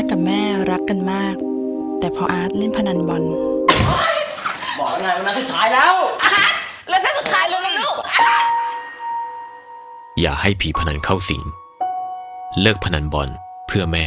ร์ตกับแม่รักกันมาก แต่พออาร์ตเล่นพนันบอลบอกไงวันนั้นสุดท้ายแล้วอแล้วเส้นสุดท้ายเลยนะลูกอย่าให้ผีพนันเข้าสิง เลิกพนันบอลเพื่อแม่